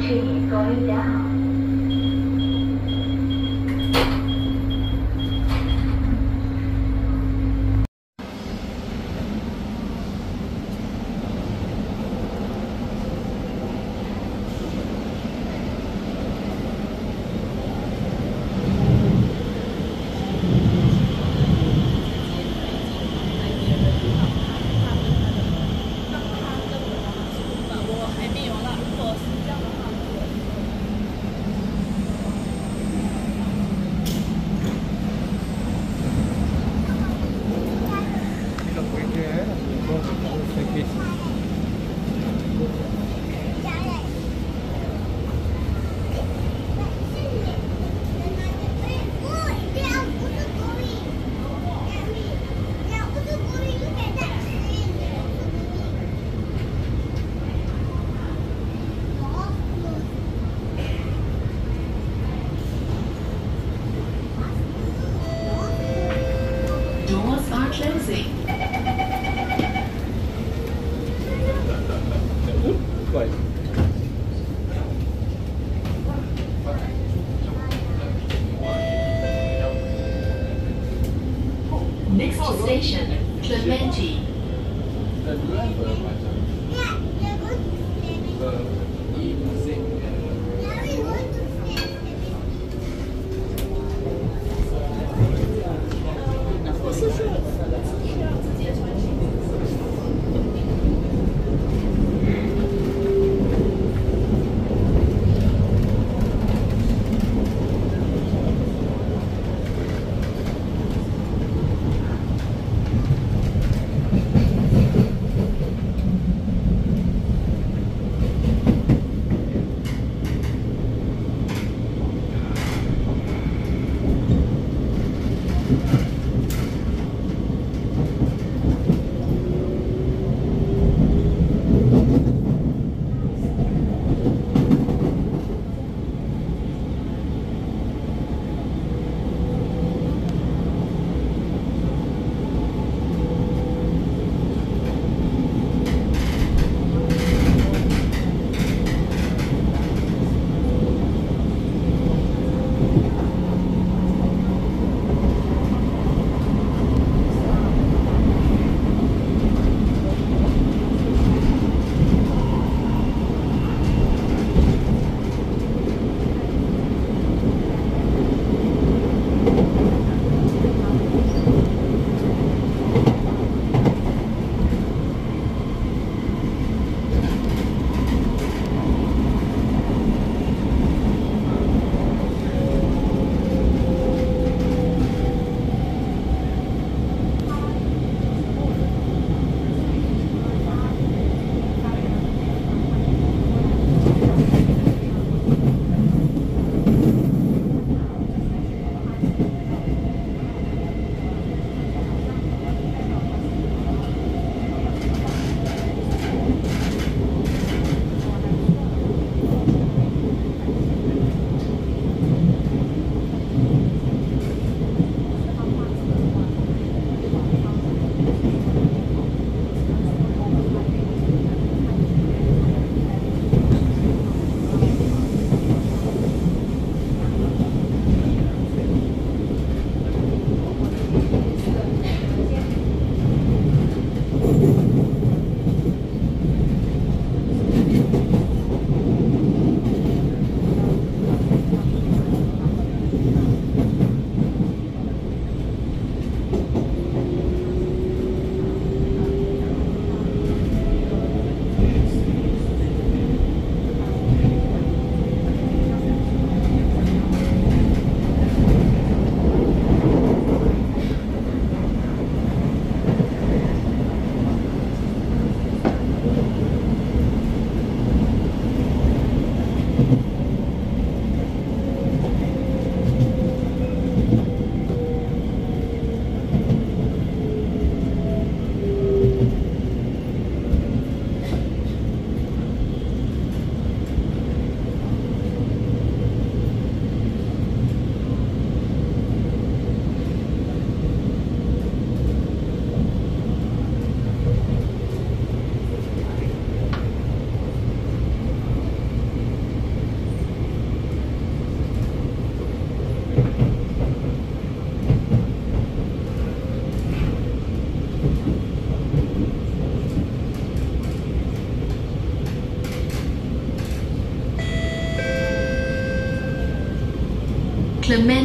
tree going down.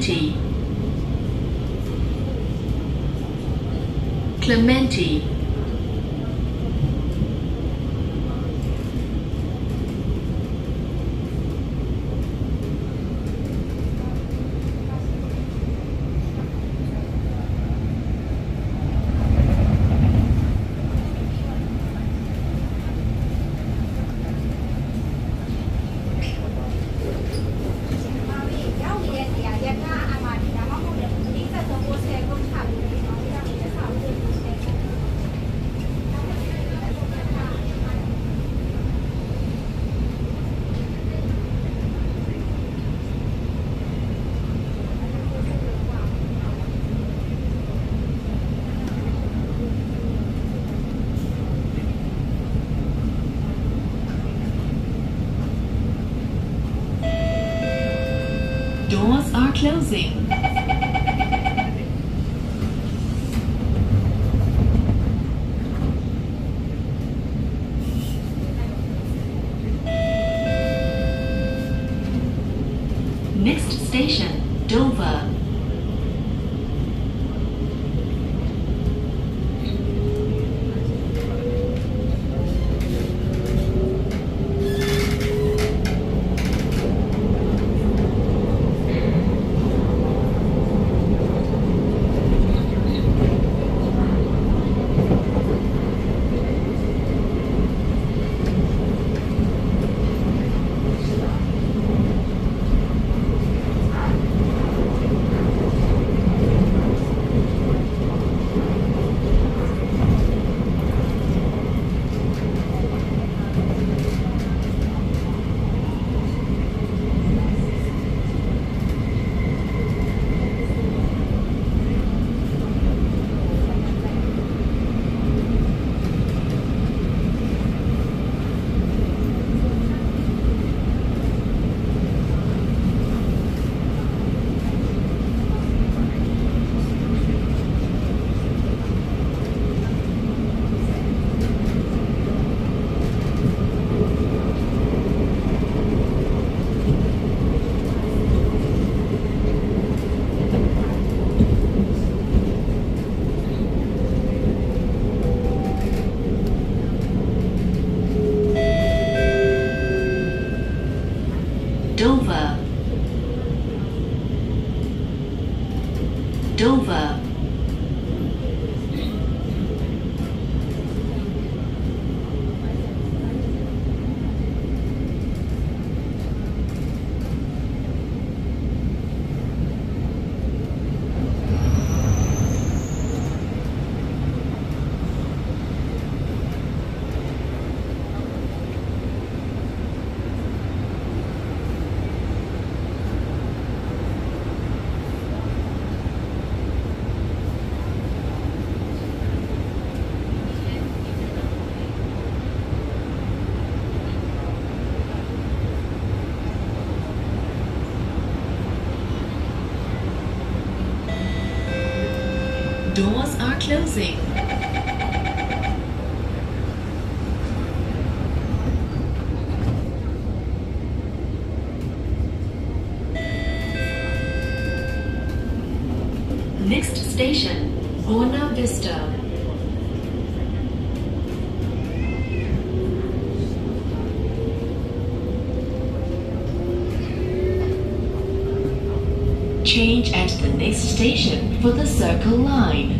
Clementi. Clementi. Doors are closing. Doors are closing. Change at the next station for the Circle Line.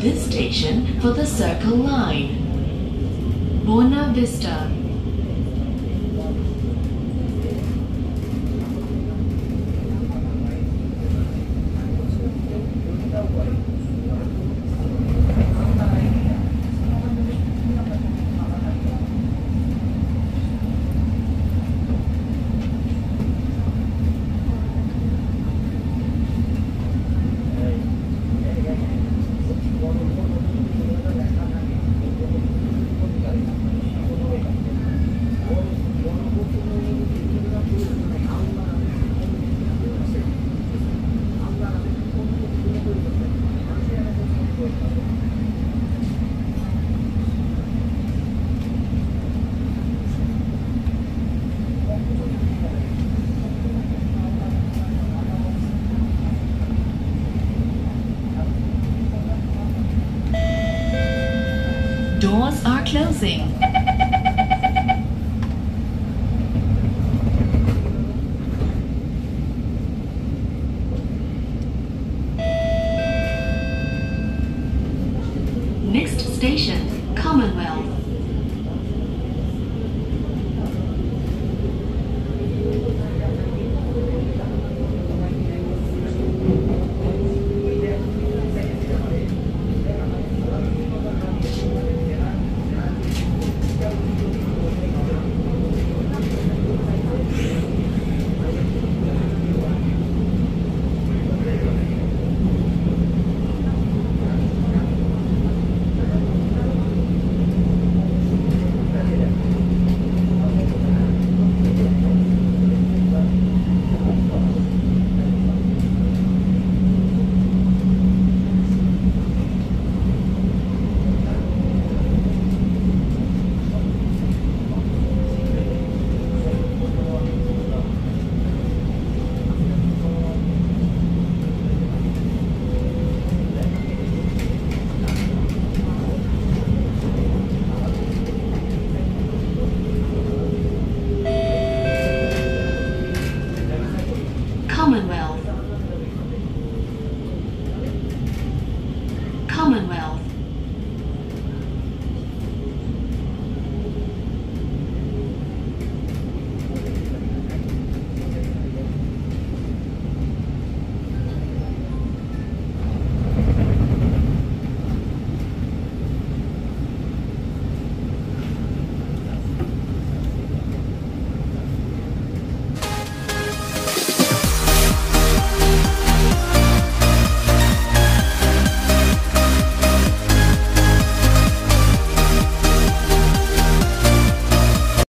This station for the Circle Line. Buona Vista. Doors are closing.